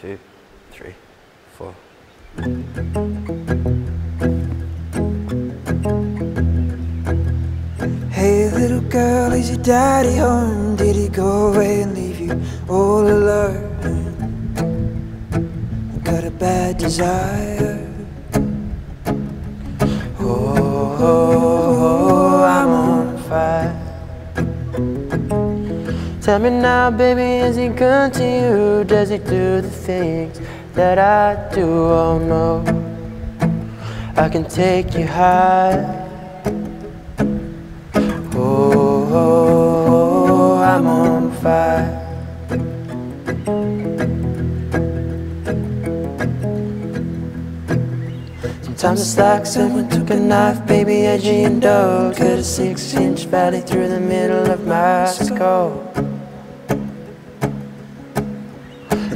two, three, four. Hey little girl, is your daddy home? Did he go away and leave you all alone? I Got a bad desire. Oh, oh, oh, oh I'm on fire. Tell me now, baby, is he good to you? Does he do the things that I do? Oh no, I can take you high. Oh, oh, oh, I'm on fire. Sometimes it's like someone took a knife, baby, edgy and dull. Cut a six inch valley through the middle of my skull.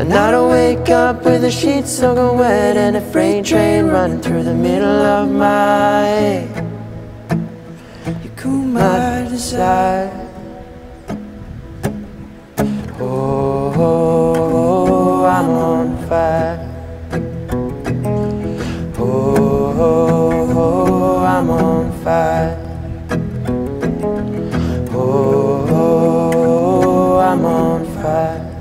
And I don't wake up with the sheets soaking wet and a freight train running through the middle of my. You cool my desire. Oh, oh, oh, I'm on fire. Oh, oh, oh, I'm on fire. Oh, oh, oh, I'm on fire.